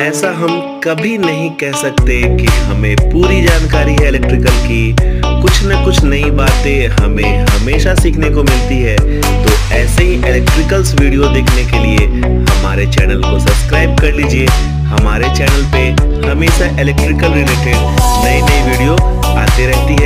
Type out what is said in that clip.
ऐसा हम कभी नहीं कह सकते कि हमें पूरी जानकारी है इलेक्ट्रिकल की। कुछ न कुछ नई बातें हमें हमेशा सीखने को मिलती है। तो ऐसे ही इलेक्ट्रिकल्स वीडियो देखने के लिए हमारे चैनल को सब्सक्राइब कर लीजिए। हमारे चैनल पे हमेशा इलेक्ट्रिकल रिलेटेड नई नई वीडियो आते रहती है